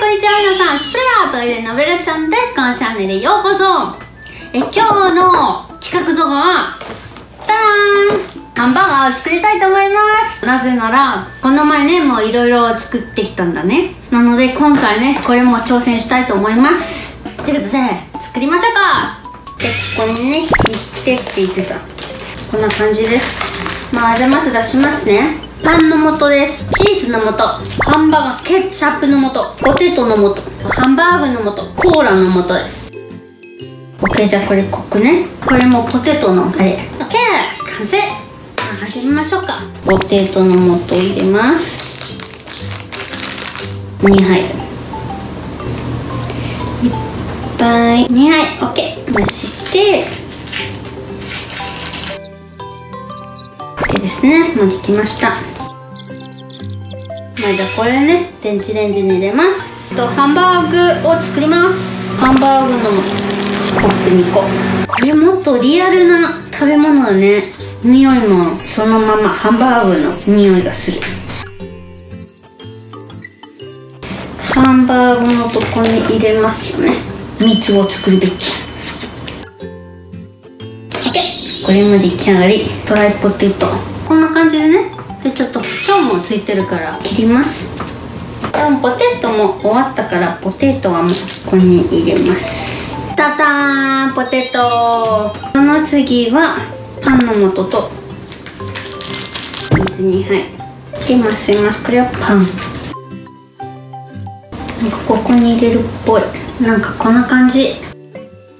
こんにちは皆さんスプレーアートイレのベルちゃんですこのチャンネルへよう。こそえ今日の企画動画はタラーンハンバーガーを作りたいと思います。なぜならこの前ねもういろいろ作ってきたんだねなので今回ねこれも挑戦したいと思います。ということで作りましょうか。でここにね切ってって言ってた。こんな感じですまあ混ぜます出しますね。パンの素です。チーズの素。ハンバーガーケチャップの素。ポテトの素。ハンバーグの素。コーラの素です。OK じゃあこれコクね。これもポテトのあれ。OK 完成。始めましょうか。ポテトの素入れます。2杯。いっぱい2杯 OK そして。ですね。もうできました。まあじゃあこれね電池レンジに入れます。とハンバーグを作ります。ハンバーグのコップ2個これもっとリアルな食べ物だね匂いもそのままハンバーグの匂いがする。ハンバーグのとこに入れますよね。蜜を作るべき。これも出来上がりドライポテト。こんな感じでねでちょっと腸もついてるから切ります。ポテトも終わったからポテトはもうここに入れます。タターンポテト。その次はパンの素と水にはい。入れます入れますこれはパン。なんかここに入れるっぽい。なんかこんな感じ。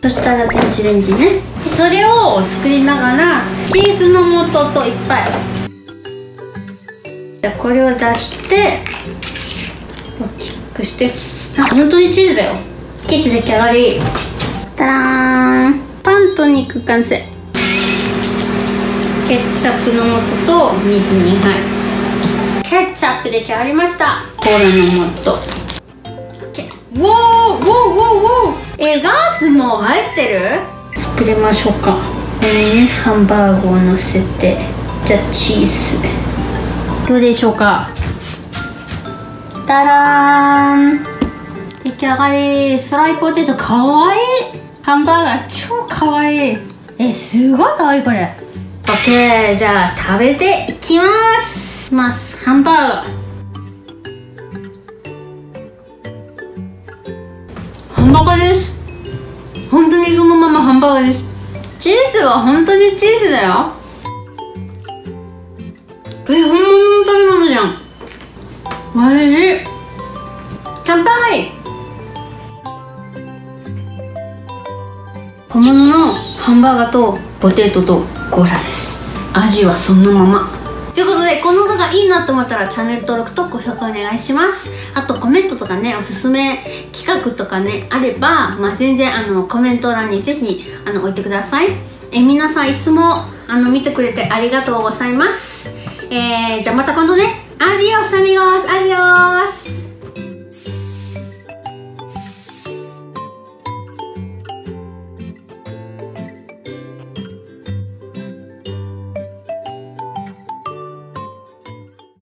そしたら電子レンジね。それを作りながらチーズの素といっぱい。じゃこれを出して大きくして。あ本当にチーズだよ。チーズ出来上がり。たらーんパンと肉完成。ケチャップの素と水2杯ケチャップ出来上がりました。コーラの素。ウォー。ウォーウォーウォー。えガースも入ってる？作りましょうか。ここにねハンバーグをのせて。じゃあチーズどうでしょうか？たらーん。出来上がりフライポテトかわいい。ハンバーガー超かわいい。えすごいかわいいこれ。オッケー。じゃあ食べていきます。まずハンバーガー。ハンバーガーです。本当にそのままハンバーガーです。チーズは本当にチーズだよ。こおいしい。乾杯。本物のハンバーガーとポテトとコーラです。味はそのまま。ということでこの動画いいなと思ったらチャンネル登録と高評価お願いします。あとコメントとかねおすすめ企画とかねあれば、まあ、全然あのコメント欄にぜひあの置いてください。え皆さんいつもあの見てくれてありがとうございます。えー、じゃあまた今度ね。Adiós amigos, adiós.